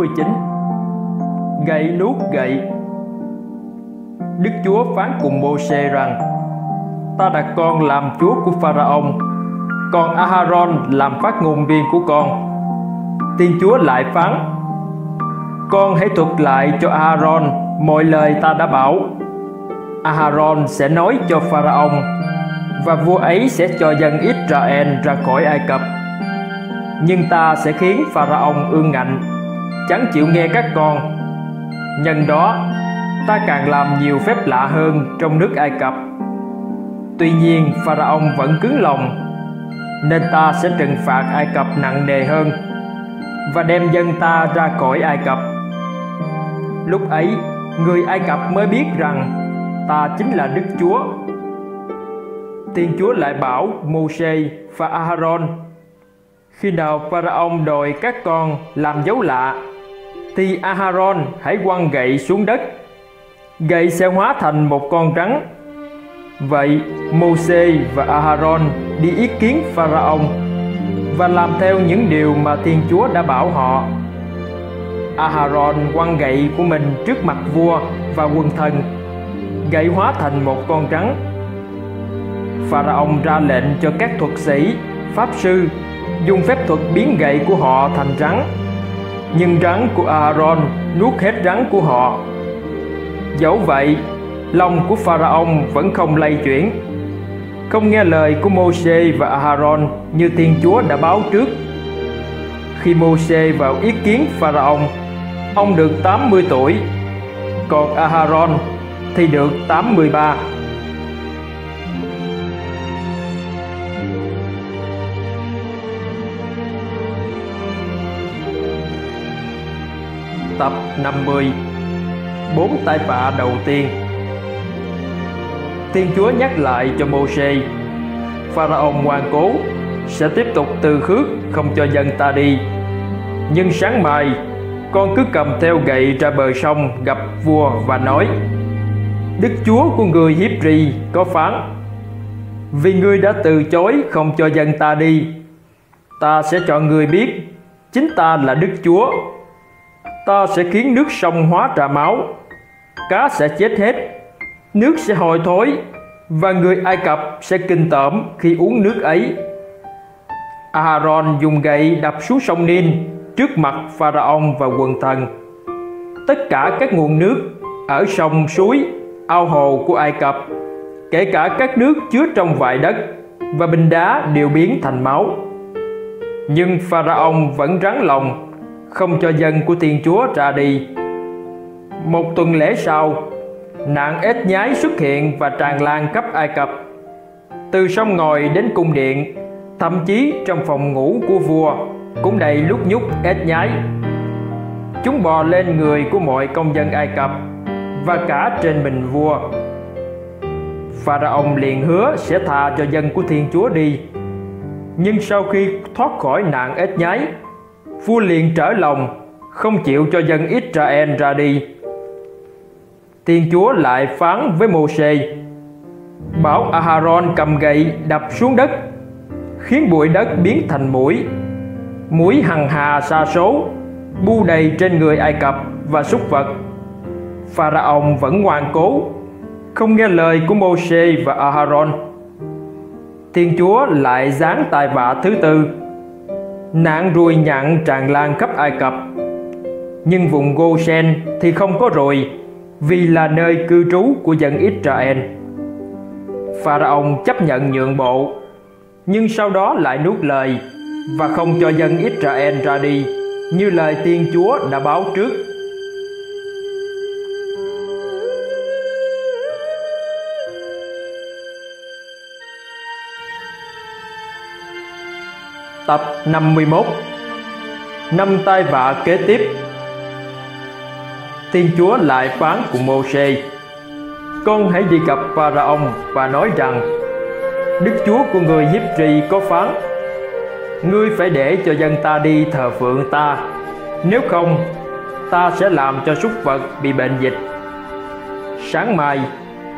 49 Gậy nuốt gậy. Đức Chúa phán cùng Mô-xê rằng Ta đặt con làm chúa của Pharaoh Còn Aharon làm phát ngôn viên của con. Tiên Chúa lại phán Con hãy thuật lại cho Aharon mọi lời ta đã bảo. Aharon sẽ nói cho Pharaoh và vua ấy sẽ cho dân Israel ra khỏi Ai Cập. Nhưng ta sẽ khiến Pharaoh ương ngạnh, chẳng chịu nghe các con. Nhân đó, ta càng làm nhiều phép lạ hơn trong nước Ai Cập. Tuy nhiên, Pharaoh vẫn cứng lòng, nên ta sẽ trừng phạt Ai Cập nặng nề hơn và đem dân ta ra khỏi Ai Cập. Lúc ấy, người Ai Cập mới biết rằng ta chính là Đức Chúa. Tiên Chúa lại bảo Mô-xê và Aaron khi nào Pharaoh đòi các con làm dấu lạ thì Aharon, hãy quăng gậy xuống đất. Gậy sẽ hóa thành một con rắn. Vậy Môse và Aharon đi ý kiến Pharaon và làm theo những điều mà Thiên Chúa đã bảo họ. Aharon quăng gậy của mình trước mặt vua và quân thần. Gậy hóa thành một con rắn. Pharaon ra lệnh cho các thuật sĩ, pháp sư dùng phép thuật biến gậy của họ thành rắn nhưng rắn của Aaron nuốt hết rắn của họ. Dẫu vậy lòng của Pharaon vẫn không lay chuyển. Không nghe lời của Môse và Aaron như Thiên Chúa đã báo trước. Khi Môse vào ý kiến Pharaon, ông được 80 tuổi còn Aharon thì được 83 Tập 50 Bốn tai vạ đầu tiên. Thiên Chúa nhắc lại cho Mô-xê Pharaoh ngoan cố sẽ tiếp tục từ khước không cho dân ta đi. Nhưng sáng mai, con cứ cầm theo gậy ra bờ sông gặp vua và nói, Đức Chúa của người hiếp trì có phán, Vì ngươi đã từ chối không cho dân ta đi, Ta sẽ cho người biết Chính ta là Đức Chúa. Ta sẽ khiến nước sông hóa trà máu Cá sẽ chết hết Nước sẽ hồi thối Và người Ai Cập sẽ kinh tởm khi uống nước ấy Aaron dùng gậy đập xuống sông Nin trước mặt Pharaoh và quần thần. Tất cả các nguồn nước ở sông suối, ao hồ của Ai Cập, kể cả các nước chứa trong vại đất và bình đá đều biến thành máu. Nhưng Pharaoh vẫn rắn lòng, không cho dân của Thiên Chúa ra đi. Một tuần lễ sau, nạn ếch nhái xuất hiện và tràn lan khắp Ai Cập. Từ sông ngòi đến cung điện, thậm chí trong phòng ngủ của vua cũng đầy lúc nhúc ếch nhái chúng bò lên người của mọi công dân ai cập và cả trên mình vua pharaoh liền hứa sẽ tha cho dân của thiên chúa đi nhưng sau khi thoát khỏi nạn ếch nhái vua liền trở lòng không chịu cho dân israel ra đi thiên chúa lại phán với Môsê bảo aharon cầm gậy đập xuống đất khiến bụi đất biến thành mũi mũi hằng hà xa số bu đầy trên người Ai Cập và súc vật. Pharaon vẫn ngoan cố, không nghe lời của Môsê và Aharon. Thiên Chúa lại giáng tài vạ thứ tư. Nạn ruồi nhặn tràn lan khắp Ai Cập. Nhưng vùng Goshen thì không có ruồi, vì là nơi cư trú của dân Israel. Pharaon chấp nhận nhượng bộ, nhưng sau đó lại nuốt lời và không cho dân Israel ra đi như lời Tiên Chúa đã báo trước. Tập 51 Năm tai vạ kế tiếp. Thiên Chúa lại phán cùng Mô-xê Con hãy đi gặp Pharaon và nói rằng, Đức Chúa của người Hiếp Trì có phán, ngươi phải để cho dân ta đi thờ phượng ta, nếu không, ta sẽ làm cho súc vật bị bệnh dịch. Sáng mai,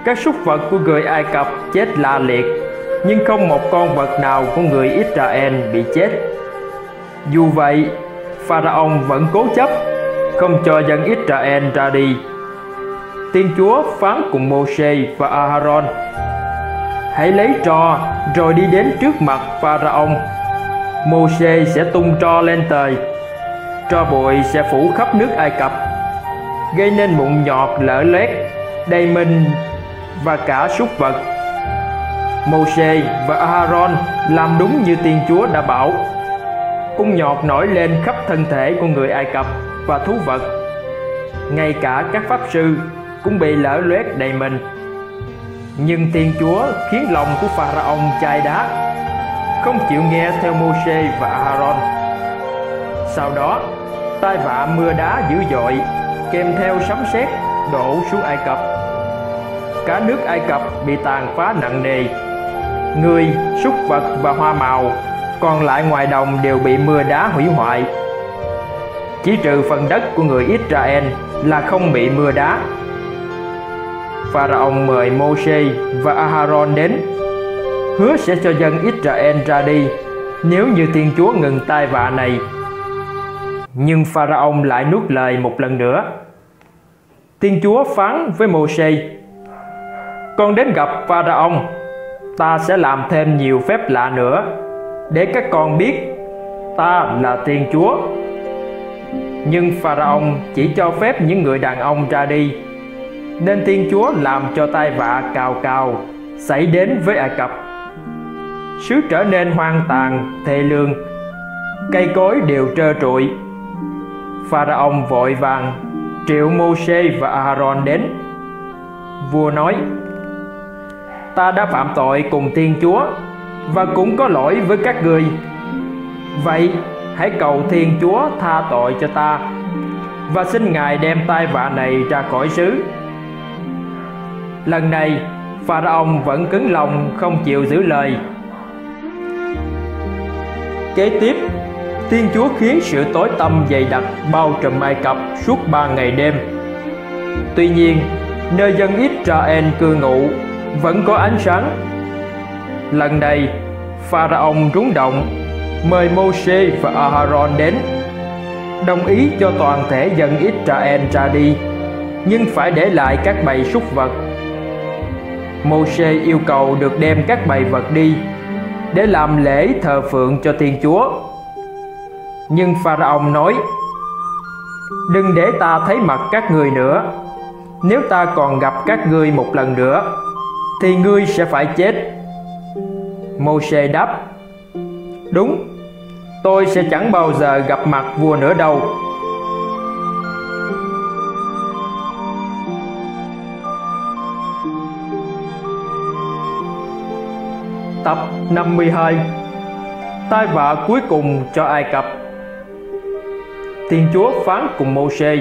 các súc vật của người ai cập chết la liệt nhưng không một con vật nào của người israel bị chết dù vậy Pharaon vẫn cố chấp không cho dân Israel ra đi. Tiên Chúa phán cùng Môse và A-haron: Hãy lấy trò rồi đi đến trước mặt Pharaon. Môse sẽ tung trò lên trời. Tro bụi sẽ phủ khắp nước Ai Cập, gây nên mụn nhọt lở loét, đầy mình và cả súc vật. Mô-xê và A-haron làm đúng như tiên Chúa đã bảo. Ung nhọt nổi lên khắp thân thể của người Ai Cập và thú vật. Ngay cả các pháp sư cũng bị lở loét đầy mình nhưng tiên Chúa khiến lòng của Pharaon chai đá, không chịu nghe theo Môi-se và Aaron sau đó, tai vạ mưa đá dữ dội, kèm theo sấm sét đổ xuống Ai Cập cả nước Ai Cập bị tàn phá nặng nề người súc vật và hoa màu còn lại ngoài đồng đều bị mưa đá hủy hoại chỉ trừ phần đất của người Israel là không bị mưa đá Pharaoh mời Moses và Aharon đến hứa sẽ cho dân Israel ra đi nếu như Thiên Chúa ngừng tai vạ này. Nhưng Pharaoh lại nuốt lời một lần nữa. Thiên Chúa phán với Moses: Con đến gặp Pharaoh, ta sẽ làm thêm nhiều phép lạ nữa để các con biết ta là Thiên Chúa. Nhưng Pharaoh chỉ cho phép những người đàn ông ra đi nên Thiên Chúa làm cho tai vạ cào cào xảy đến với Ai Cập. Xứ trở nên hoang tàn, thê lương, cây cối đều trơ trụi. Pharaoh vội vàng triệu Mô-xê và Aaron đến. Vua nói: Ta đã phạm tội cùng Thiên Chúa và cũng có lỗi với các người. Vậy, hãy cầu Thiên Chúa tha tội cho ta và xin Ngài đem tai vạ này ra khỏi xứ. Lần này Pharaoh vẫn cứng lòng không chịu giữ lời. Kế tiếp, Thiên Chúa khiến sự tối tăm dày đặc bao trùm Ai Cập suốt ba ngày đêm. Tuy nhiên, nơi dân Israel cư ngụ vẫn có ánh sáng Lần này Pharaoh rúng động mời Moses và Aaron đến đồng ý cho toàn thể dân Israel ra đi nhưng phải để lại các bầy súc vật Mô-xê yêu cầu được đem các bầy vật đi để làm lễ thờ phượng cho Thiên Chúa. Nhưng Pharaoh nói: Đừng để ta thấy mặt các người nữa. Nếu ta còn gặp các ngươi một lần nữa, thì ngươi sẽ phải chết. Môi-se đáp: Đúng, tôi sẽ chẳng bao giờ gặp mặt vua nữa đâu. Tập 52 Tai vạ cuối cùng cho Ai Cập Thiên Chúa phán cùng Mô-xê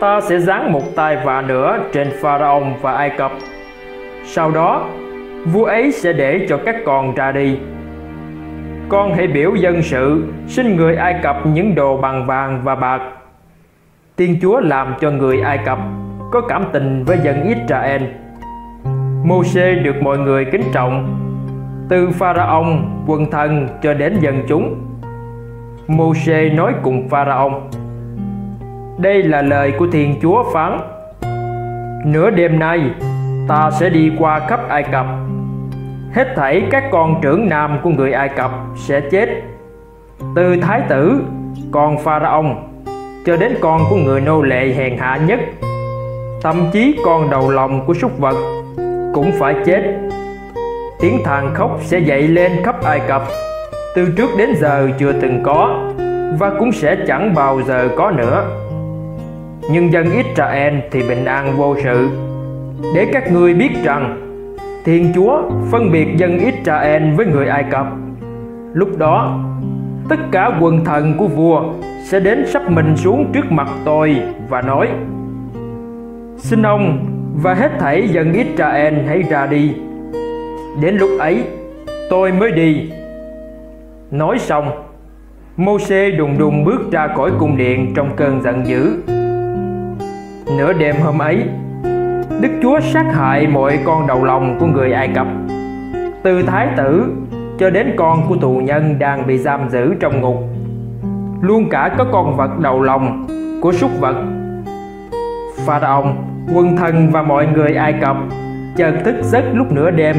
Ta sẽ giáng một tai vạ nữa trên Pharaon và Ai Cập sau đó vua ấy sẽ để cho các con ra đi. Con hãy biểu dân sự xin người Ai Cập những đồ bằng vàng và bạc. Thiên Chúa làm cho người Ai Cập có cảm tình với dân Israel. Mô-sê được mọi người kính trọng từ Pharaon quân thần cho đến dân chúng. Mô-sê nói cùng Pharaon Đây là lời của Thiên Chúa phán: Nửa đêm nay, ta sẽ đi qua khắp Ai Cập. Hết thảy các con trưởng nam của người Ai Cập sẽ chết. Từ thái tử, con Pharaoh cho đến con của người nô lệ hèn hạ nhất, thậm chí con đầu lòng của súc vật cũng phải chết tiếng than khóc sẽ dậy lên khắp Ai Cập từ trước đến giờ chưa từng có và cũng sẽ chẳng bao giờ có nữa. Nhưng dân Israel thì bình an vô sự. Để các ngươi biết rằng Thiên Chúa phân biệt dân Israel với người Ai Cập. Lúc đó, tất cả quần thần của vua sẽ đến sắp mình xuống trước mặt tôi và nói: Xin ông và hết thảy dân Israel hãy ra đi. Đến lúc ấy tôi mới đi. Nói xong Mô-xê đùng đùng bước ra khỏi cung điện trong cơn giận dữ. Nửa đêm hôm ấy Đức Chúa sát hại mọi con đầu lòng của người Ai Cập Từ thái tử cho đến con của tù nhân đang bị giam giữ trong ngục Luôn cả có con vật đầu lòng của súc vật. Pharaoh, quân thần và mọi người Ai Cập chợt thức giấc lúc nửa đêm,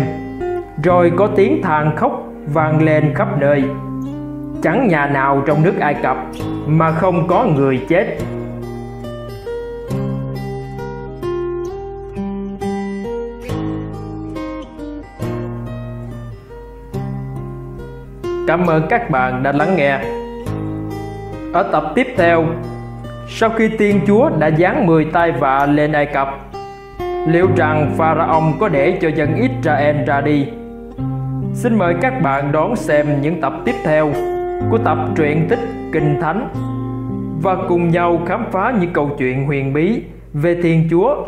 rồi có tiếng than khóc vang lên khắp nơi. Chẳng nhà nào trong nước Ai Cập mà không có người chết. Cảm ơn các bạn đã lắng nghe. Ở tập tiếp theo, sau khi Tiên Chúa đã giáng 10 tai vạ lên Ai Cập, liệu rằng Pharaoh có để cho dân Israel ra đi? Xin mời các bạn đón xem những tập tiếp theo của tập truyện tích Kinh Thánh và cùng nhau khám phá những câu chuyện huyền bí về Thiên Chúa